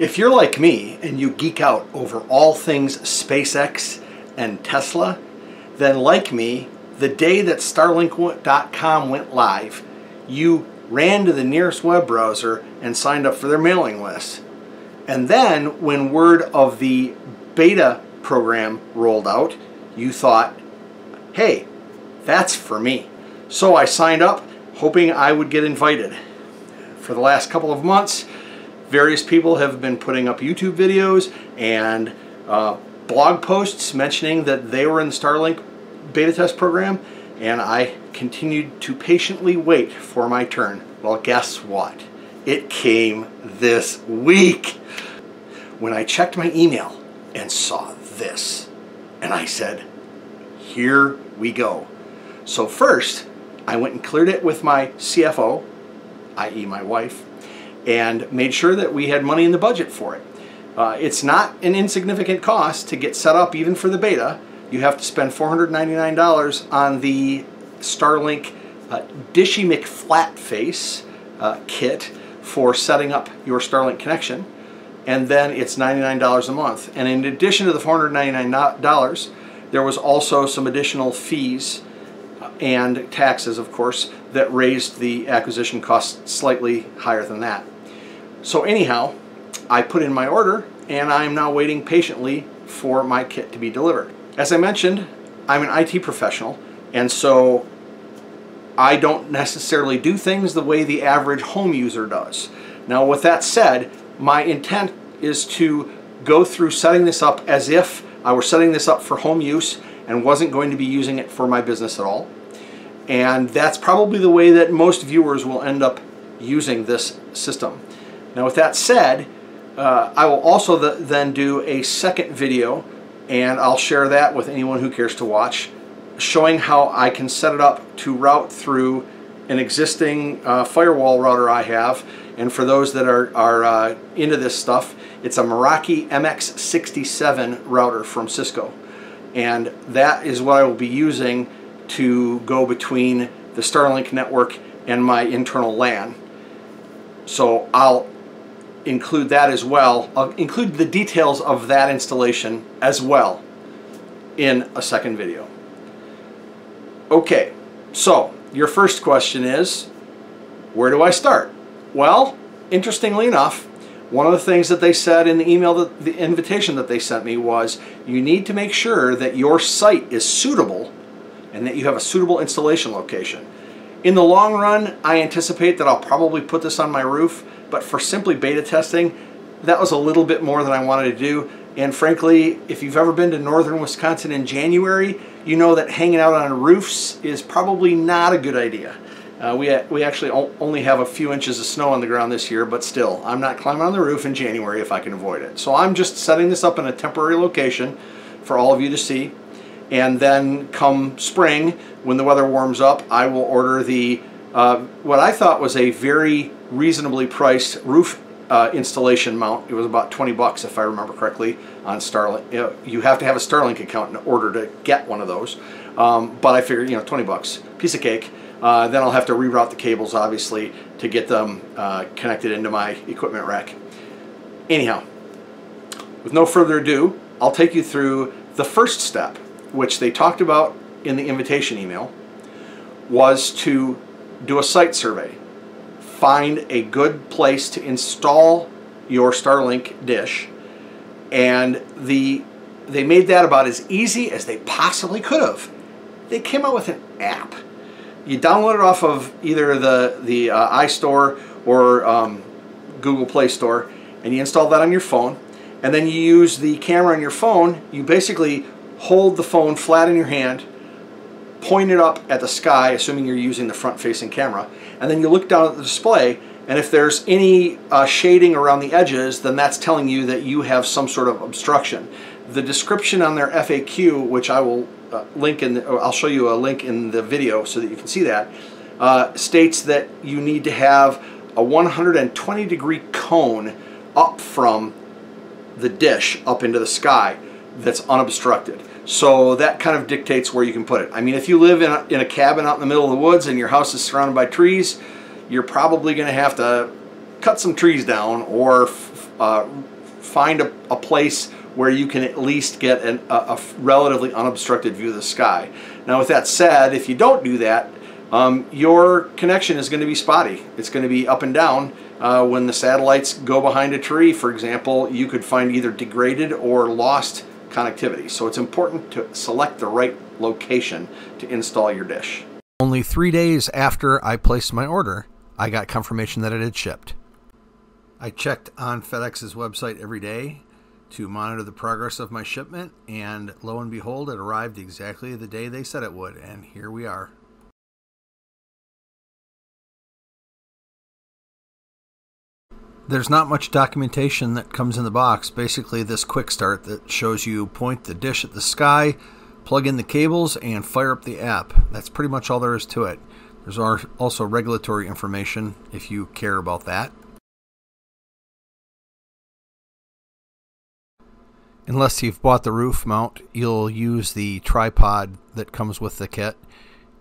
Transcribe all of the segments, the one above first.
If you're like me and you geek out over all things SpaceX and Tesla, then like me, the day that Starlink.com went live, you ran to the nearest web browser and signed up for their mailing list. And then when word of the beta program rolled out, you thought, hey, that's for me. So I signed up hoping I would get invited. For the last couple of months, various people have been putting up YouTube videos and uh, blog posts mentioning that they were in the Starlink beta test program and I continued to patiently wait for my turn. Well, guess what? It came this week when I checked my email and saw this. And I said, here we go. So first, I went and cleared it with my CFO, i.e. my wife, and made sure that we had money in the budget for it. Uh, it's not an insignificant cost to get set up even for the beta. You have to spend $499 on the Starlink uh, Dishy McFlatface uh, kit for setting up your Starlink connection. And then it's $99 a month. And in addition to the $499, there was also some additional fees and taxes, of course, that raised the acquisition cost slightly higher than that. So anyhow, I put in my order and I'm now waiting patiently for my kit to be delivered. As I mentioned, I'm an IT professional and so I don't necessarily do things the way the average home user does. Now with that said, my intent is to go through setting this up as if I were setting this up for home use and wasn't going to be using it for my business at all. And that's probably the way that most viewers will end up using this system. Now with that said, uh, I will also the, then do a second video and I'll share that with anyone who cares to watch showing how I can set it up to route through an existing uh, firewall router I have and for those that are, are uh, into this stuff it's a Meraki MX67 router from Cisco and that is what I will be using to go between the Starlink network and my internal LAN. So I'll include that as well. I'll include the details of that installation as well in a second video. Okay, so your first question is, where do I start? Well, interestingly enough, one of the things that they said in the email, that, the invitation that they sent me was, you need to make sure that your site is suitable and that you have a suitable installation location. In the long run, I anticipate that I'll probably put this on my roof, but for simply beta testing, that was a little bit more than I wanted to do. And frankly, if you've ever been to northern Wisconsin in January, you know that hanging out on roofs is probably not a good idea. Uh, we, we actually only have a few inches of snow on the ground this year, but still, I'm not climbing on the roof in January if I can avoid it. So I'm just setting this up in a temporary location for all of you to see. And then come spring, when the weather warms up, I will order the, uh, what I thought was a very reasonably priced roof uh, installation mount. It was about 20 bucks if I remember correctly on Starlink. You have to have a Starlink account in order to get one of those. Um, but I figured, you know, 20 bucks, piece of cake. Uh, then I'll have to reroute the cables, obviously, to get them uh, connected into my equipment rack. Anyhow, with no further ado, I'll take you through the first step, which they talked about in the invitation email, was to do a site survey. Find a good place to install your Starlink dish, and the they made that about as easy as they possibly could have. They came out with an app you download it off of either the, the uh, iStore or um, Google Play Store, and you install that on your phone. And then you use the camera on your phone. You basically hold the phone flat in your hand, point it up at the sky, assuming you're using the front-facing camera, and then you look down at the display, and if there's any uh, shading around the edges, then that's telling you that you have some sort of obstruction. The description on their FAQ, which I will uh, link in, the, I'll show you a link in the video so that you can see that, uh, states that you need to have a 120 degree cone up from the dish up into the sky that's unobstructed. So that kind of dictates where you can put it. I mean, if you live in a, in a cabin out in the middle of the woods and your house is surrounded by trees, you're probably going to have to cut some trees down or uh, find a, a, place where you can at least get an, a, a, relatively unobstructed view of the sky. Now with that said, if you don't do that, um, your connection is going to be spotty. It's going to be up and down. Uh, when the satellites go behind a tree, for example, you could find either degraded or lost connectivity. So it's important to select the right location to install your dish. Only three days after I placed my order, I got confirmation that it had shipped. I checked on FedEx's website every day to monitor the progress of my shipment, and lo and behold, it arrived exactly the day they said it would, and here we are. There's not much documentation that comes in the box. Basically, this quick start that shows you point the dish at the sky, plug in the cables, and fire up the app. That's pretty much all there is to it. There's also regulatory information if you care about that. Unless you've bought the roof mount, you'll use the tripod that comes with the kit.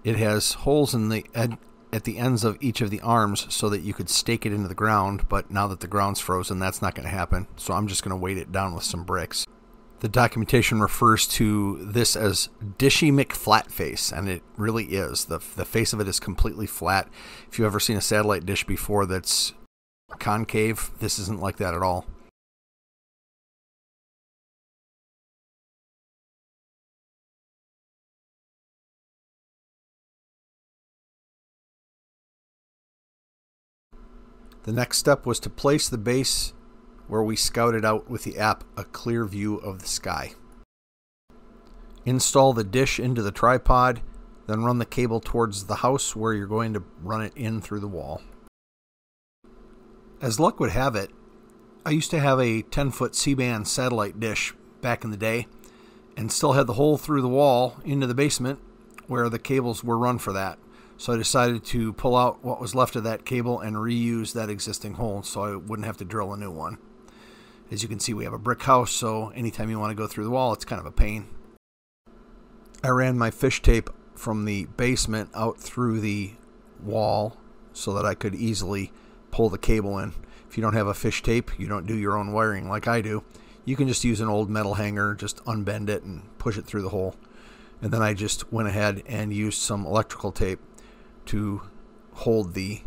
It has holes in the ed- at the ends of each of the arms so that you could stake it into the ground, but now that the ground's frozen, that's not going to happen. So I'm just going to weight it down with some bricks. The documentation refers to this as Dishy McFlatface, and it really is. The, the face of it is completely flat. If you've ever seen a satellite dish before that's concave, this isn't like that at all. The next step was to place the base where we scouted out with the app a clear view of the sky. Install the dish into the tripod, then run the cable towards the house where you're going to run it in through the wall. As luck would have it, I used to have a 10 foot C band satellite dish back in the day and still had the hole through the wall into the basement where the cables were run for that. So I decided to pull out what was left of that cable and reuse that existing hole so I wouldn't have to drill a new one. As you can see, we have a brick house, so anytime you want to go through the wall, it's kind of a pain. I ran my fish tape from the basement out through the wall so that I could easily pull the cable in. If you don't have a fish tape, you don't do your own wiring like I do, you can just use an old metal hanger, just unbend it and push it through the hole. And then I just went ahead and used some electrical tape to hold the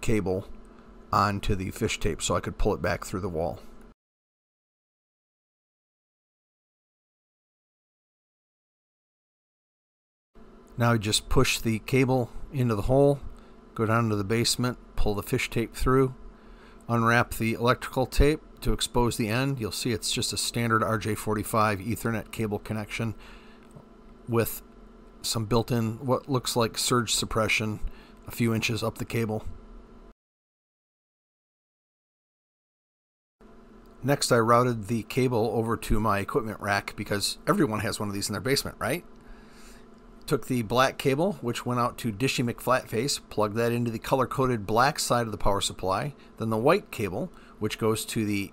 cable onto the fish tape so I could pull it back through the wall. Now I just push the cable into the hole, go down to the basement, pull the fish tape through, unwrap the electrical tape to expose the end. You'll see it's just a standard RJ45 Ethernet cable connection with some built-in what looks like surge suppression a few inches up the cable. Next, I routed the cable over to my equipment rack because everyone has one of these in their basement, right? Took the black cable, which went out to Dishy McFlatface, plugged that into the color coded black side of the power supply. Then the white cable, which goes to the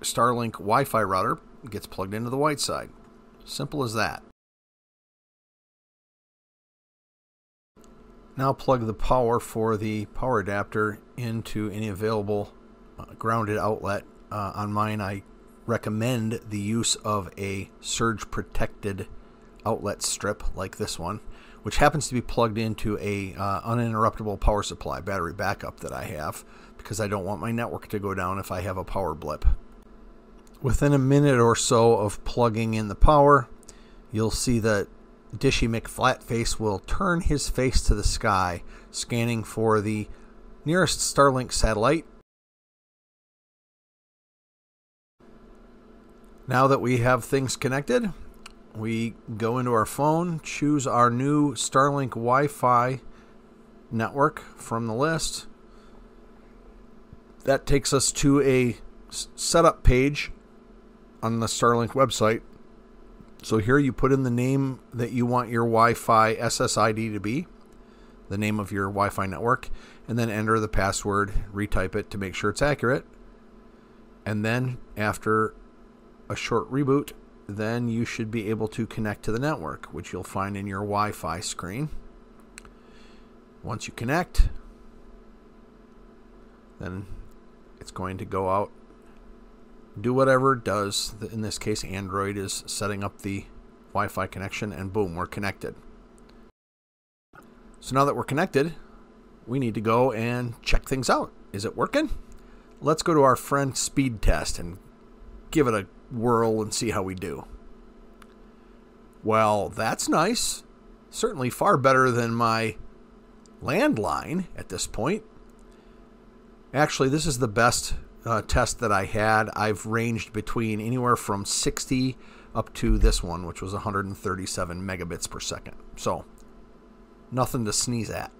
Starlink Wi Fi router, gets plugged into the white side. Simple as that. Now plug the power for the power adapter into any available uh, grounded outlet. Uh, on mine, I recommend the use of a surge protected outlet strip like this one, which happens to be plugged into a uh, uninterruptible power supply battery backup that I have because I don't want my network to go down if I have a power blip. Within a minute or so of plugging in the power, you'll see that Dishy McFlatface will turn his face to the sky, scanning for the nearest Starlink satellite. Now that we have things connected, we go into our phone, choose our new Starlink Wi Fi network from the list. That takes us to a setup page on the Starlink website so here you put in the name that you want your Wi Fi SSID to be, the name of your Wi Fi network, and then enter the password, retype it to make sure it's accurate. And then after a short reboot, then you should be able to connect to the network, which you'll find in your Wi Fi screen. Once you connect, then It's going to go out, do whatever it does. In this case, Android is setting up the Wi Fi connection, and boom, we're connected. So now that we're connected, we need to go and check things out. Is it working? Let's go to our friend speed test and give it a whirl and see how we do. Well, that's nice. Certainly far better than my landline at this point. Actually, this is the best uh, test that I had. I've ranged between anywhere from 60 up to this one, which was 137 megabits per second. So, nothing to sneeze at.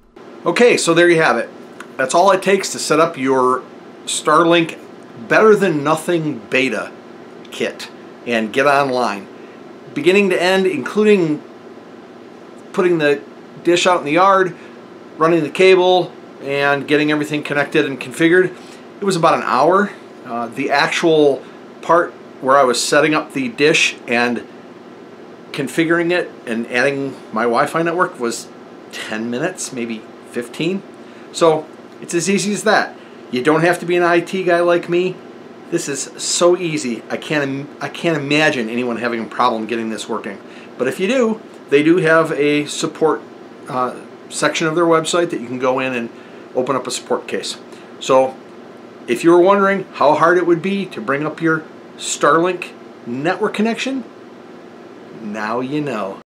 Okay, so there you have it. That's all it takes to set up your Starlink better than nothing beta kit and get online. Beginning to end, including putting the dish out in the yard, running the cable, and getting everything connected and configured. It was about an hour. Uh, the actual part where I was setting up the dish and configuring it and adding my Wi-Fi network was 10 minutes, maybe 15. So it's as easy as that. You don't have to be an IT guy like me. This is so easy. I can't I can't imagine anyone having a problem getting this working. But if you do, they do have a support uh, section of their website that you can go in and open up a support case. So if you were wondering how hard it would be to bring up your Starlink network connection, now you know.